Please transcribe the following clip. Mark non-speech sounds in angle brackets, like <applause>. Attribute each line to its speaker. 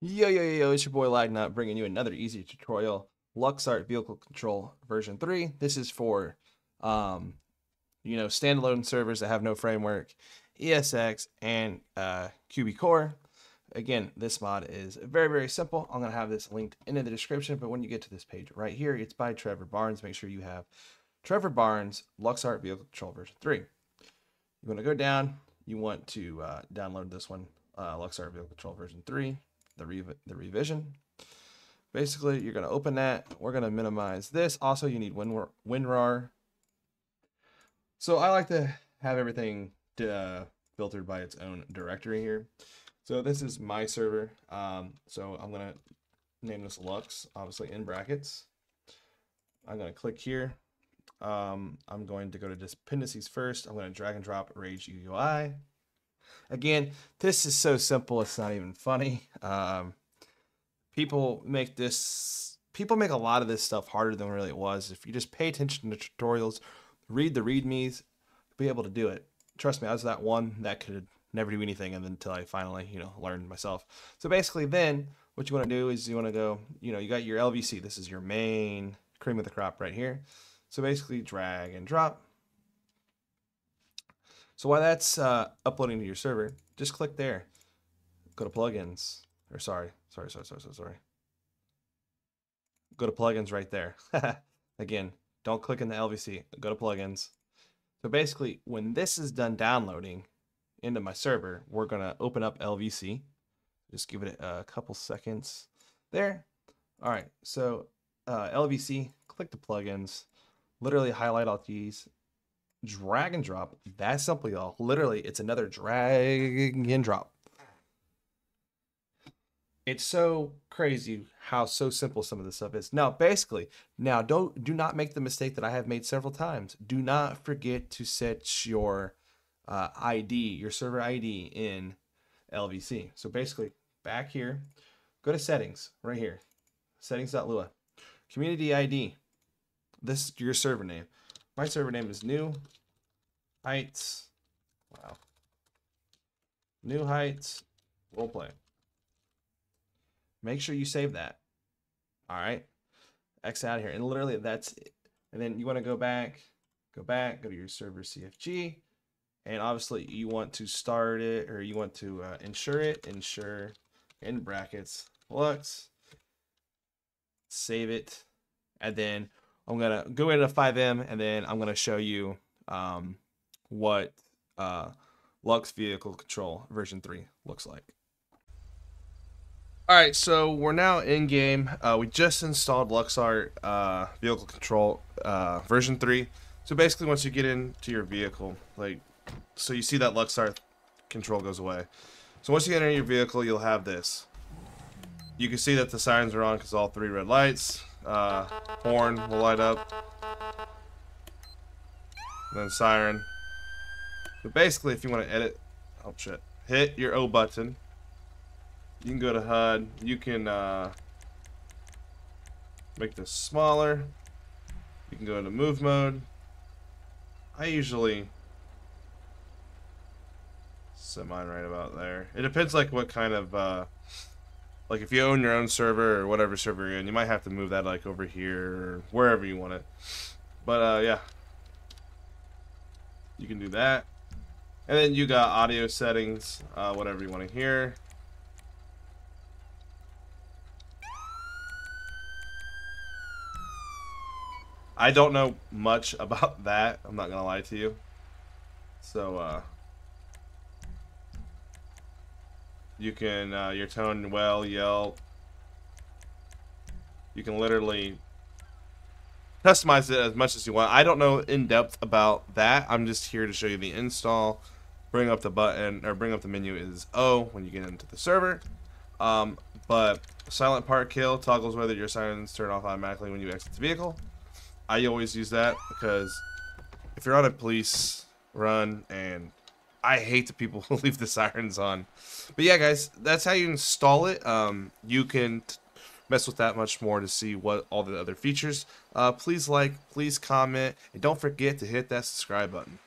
Speaker 1: Yo, yo, yo, yo, it's your boy Lagnut bringing you another easy tutorial. LuxArt Vehicle Control version 3. This is for, um, you know, standalone servers that have no framework, ESX, and uh, QB Core. Again, this mod is very, very simple. I'm going to have this linked in the description, but when you get to this page right here, it's by Trevor Barns. Make sure you have Trevor Barns LuxArt Vehicle Control version 3. You want to go down, you want to uh, download this one, uh, LuxArt Vehicle Control version 3 the, rev the revision. Basically, you're going to open that. We're going to minimize this. Also, you need WinRAR. WinRAR. So I like to have everything uh, filtered by its own directory here. So this is my server. Um, so I'm going to name this Lux, obviously in brackets. I'm going to click here. Um, I'm going to go to dependencies first. I'm going to drag and drop Rage UI. Again, this is so simple, it's not even funny. Um, people make this, people make a lot of this stuff harder than really it was. If you just pay attention to the tutorials, read the readmes, be able to do it. Trust me, I was that one that could never do anything until I finally, you know, learned myself. So basically then what you want to do is you want to go, you know, you got your LVC. This is your main cream of the crop right here. So basically drag and drop so while that's uh, uploading to your server, just click there. Go to plugins. Or sorry, sorry, sorry, sorry, sorry, sorry. Go to plugins right there. <laughs> Again, don't click in the LVC. Go to plugins. So basically, when this is done downloading into my server, we're to open up LVC. Just give it a couple seconds there. All right, so uh, LVC, click the plugins, literally highlight all these, drag and drop. That's simple, y'all. Literally, it's another drag and drop. It's so crazy how so simple some of this stuff is. Now, basically, now don't do not make the mistake that I have made several times. Do not forget to set your uh, ID, your server ID in LVC. So basically, back here, go to settings right here, settings.lua, community ID. This is your server name. My server name is new heights. Wow. New heights. Role play. Make sure you save that. All right. X out of here. And literally that's it. And then you want to go back, go back, go to your server CFG. And obviously you want to start it or you want to uh, ensure it, ensure in brackets, lux, save it. And then I'm gonna go into FiveM and then I'm gonna show you um, what uh, Lux Vehicle Control version 3 looks like. All right, so we're now in game. Uh, we just installed LuxArt uh, Vehicle Control uh, version 3. So basically, once you get into your vehicle, like, so you see that LuxArt control goes away. So once you enter your vehicle, you'll have this. You can see that the sirens are on because all three red lights uh, horn will light up. then siren. But basically, if you want to edit, oh shit, hit your O button. You can go to HUD. You can uh, make this smaller. You can go into move mode. I usually set mine right about there. It depends like what kind of uh, like if you own your own server or whatever server you're in, you might have to move that like over here or wherever you want it. But uh, yeah, you can do that. And then you got audio settings, uh, whatever you want to hear. I don't know much <laughs> about that. I'm not gonna lie to you. So, uh, You can, uh, your tone well, yell. You can literally customize it as much as you want. I don't know in depth about that. I'm just here to show you the install. Bring up the button, or bring up the menu is O when you get into the server. Um, but siren park kill toggles whether your sirens turn off automatically when you exit the vehicle. I always use that because if you're on a police run and I hate the people <laughs> who leave the sirens on. But yeah, guys, that's how you install it. Um, you can mess with that much more to see what all the other features. Uh, please like, please comment, and don't forget to hit that subscribe button.